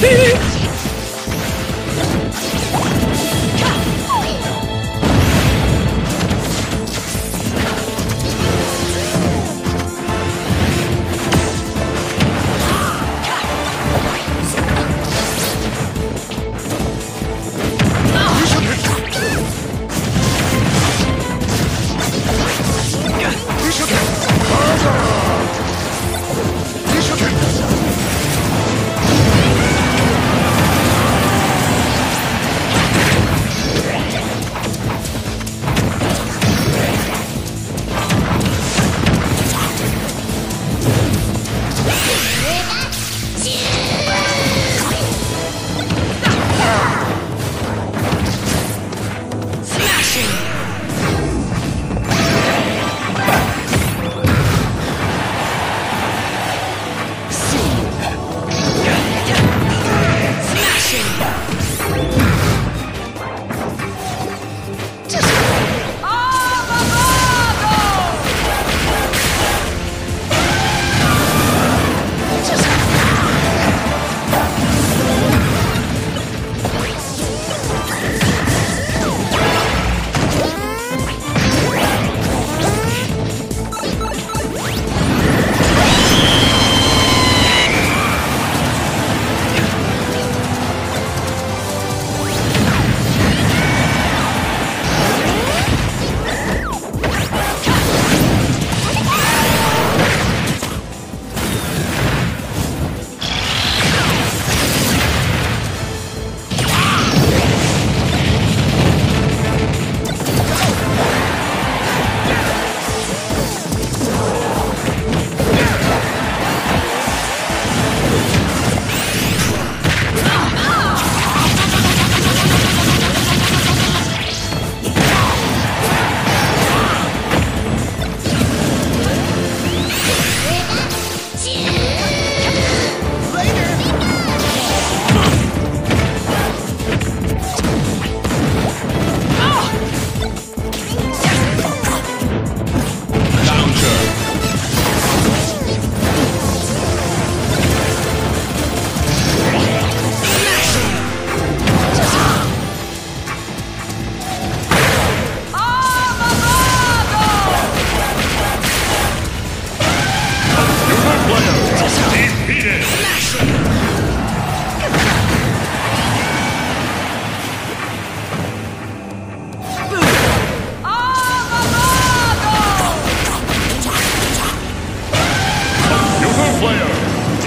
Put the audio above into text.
Beep.